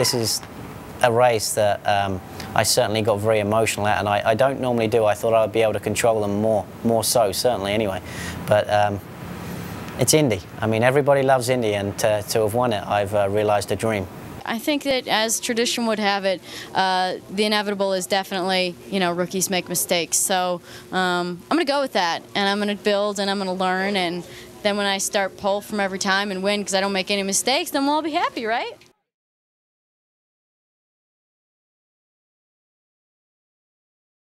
this is a race that um, I certainly got very emotional at, and I, I, don't normally do. I thought I would be able to control them more, more so, certainly anyway. But um, it's Indy. I mean, everybody loves Indy, and to, to have won it, I've uh, realized a dream. I think that as tradition would have it, uh, the inevitable is definitely, you know, rookies make mistakes. So um, I'm going to go with that, and I'm going to build, and I'm going to learn, and then when I start pull from every time and win because I don't make any mistakes, then we'll all be happy, right?